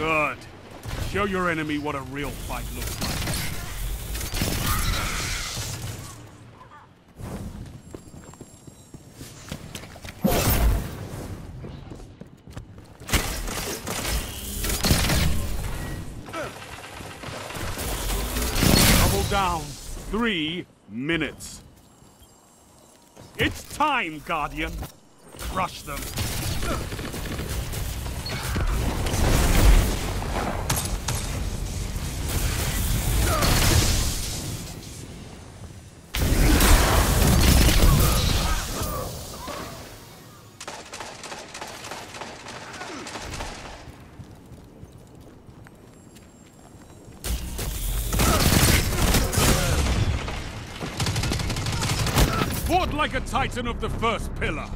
Show your enemy what a real fight looks like. Double down. Three minutes. It's time, Guardian. Crush them. Fought like a titan of the first pillar.